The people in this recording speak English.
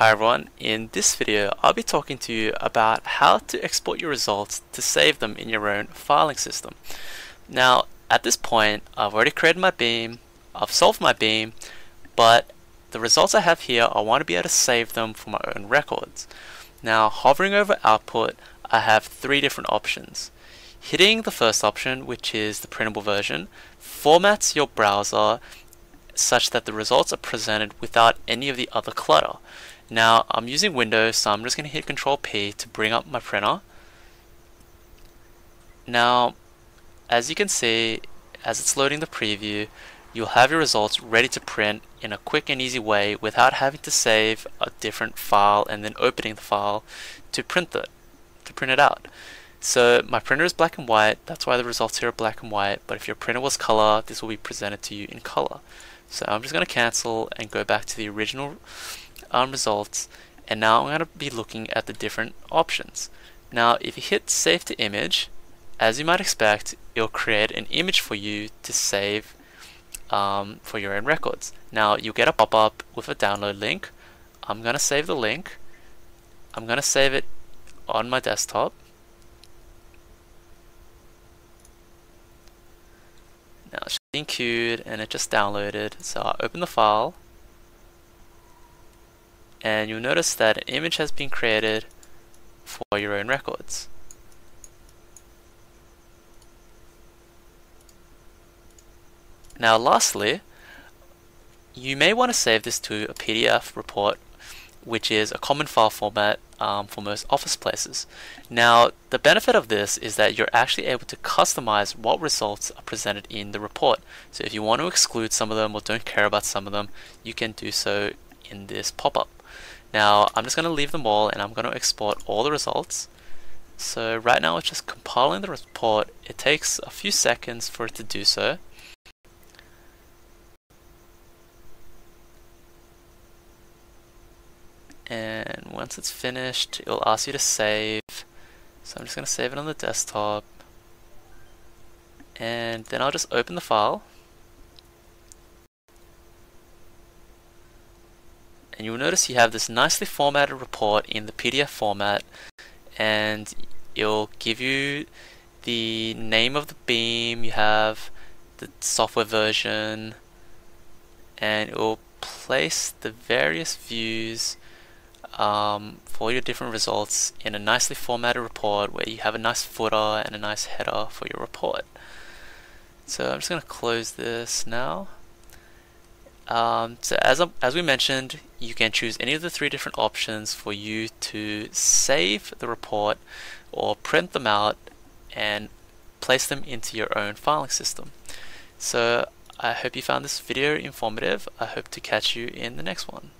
everyone, in this video I'll be talking to you about how to export your results to save them in your own filing system. Now at this point I've already created my beam, I've solved my beam, but the results I have here I want to be able to save them for my own records. Now hovering over output I have three different options. Hitting the first option which is the printable version formats your browser such that the results are presented without any of the other clutter. Now I'm using Windows so I'm just going to hit Control P to bring up my printer. Now as you can see as it's loading the preview you'll have your results ready to print in a quick and easy way without having to save a different file and then opening the file to print it to print it out. So my printer is black and white, that's why the results here are black and white, but if your printer was color, this will be presented to you in color. So I'm just going to cancel and go back to the original um, results and now I'm going to be looking at the different options. Now if you hit save to image, as you might expect, it'll create an image for you to save um, for your own records. Now you'll get a pop-up with a download link. I'm going to save the link. I'm going to save it on my desktop. Being queued and it just downloaded. So I open the file and you'll notice that an image has been created for your own records. Now lastly, you may want to save this to a PDF report which is a common file format um, for most office places. Now, the benefit of this is that you're actually able to customize what results are presented in the report. So if you want to exclude some of them or don't care about some of them, you can do so in this pop-up. Now, I'm just going to leave them all and I'm going to export all the results. So right now it's just compiling the report. It takes a few seconds for it to do so. And once it's finished it'll ask you to save. So I'm just going to save it on the desktop. And then I'll just open the file. And you'll notice you have this nicely formatted report in the PDF format and it'll give you the name of the beam you have the software version and it will place the various views um, for your different results in a nicely formatted report where you have a nice footer and a nice header for your report. So I'm just going to close this now. Um, so as, as we mentioned, you can choose any of the three different options for you to save the report or print them out and place them into your own filing system. So I hope you found this video informative. I hope to catch you in the next one.